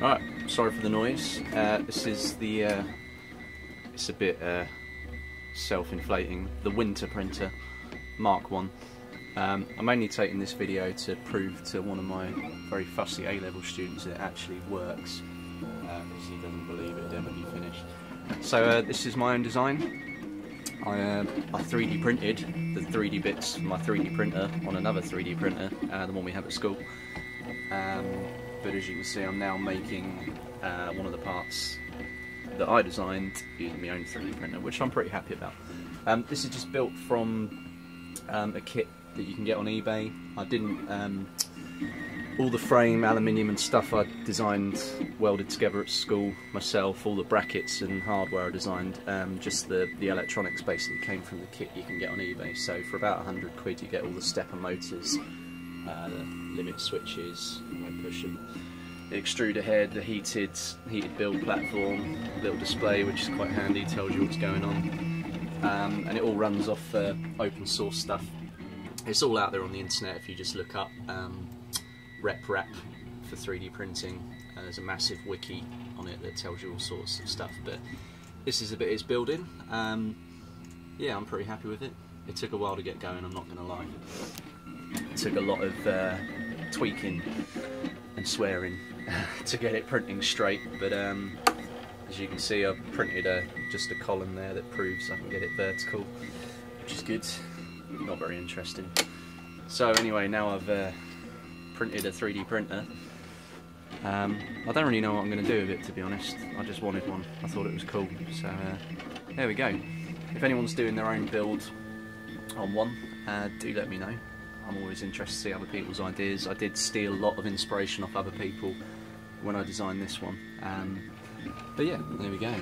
Alright, sorry for the noise. Uh, this is the, uh, it's a bit uh, self-inflating, the winter printer, Mark 1. Um, I'm only taking this video to prove to one of my very fussy A-level students that it actually works, because he doesn't believe it finished. So uh, this is my own design. I, uh, I 3D printed the 3D bits from my 3D printer on another 3D printer, uh, the one we have at school. Um, but as you can see I'm now making uh, one of the parts that I designed using my own 3D printer, which I'm pretty happy about. Um, this is just built from um, a kit that you can get on eBay. I didn't, um, all the frame, aluminium and stuff I designed, welded together at school myself, all the brackets and hardware I designed, um, just the, the electronics basically came from the kit you can get on eBay. So for about 100 quid you get all the stepper motors, uh, the limit switches, push them, the extruder head, the heated heated build platform, little display which is quite handy, tells you what's going on, um, and it all runs off uh, open source stuff. It's all out there on the internet if you just look up um, RepRap for 3D printing. Uh, there's a massive wiki on it that tells you all sorts of stuff, but this is a bit it's building. Um, yeah, I'm pretty happy with it. It took a while to get going, I'm not going to lie. It took a lot of uh, tweaking and swearing to get it printing straight, but um, as you can see I've printed a, just a column there that proves I can get it vertical, which is good, not very interesting. So anyway, now I've uh, printed a 3D printer. Um, I don't really know what I'm going to do with it to be honest, I just wanted one, I thought it was cool, so uh, there we go. If anyone's doing their own build on one, uh, do let me know. I'm always interested to see other people's ideas. I did steal a lot of inspiration off other people when I designed this one. Um, but yeah, there we go.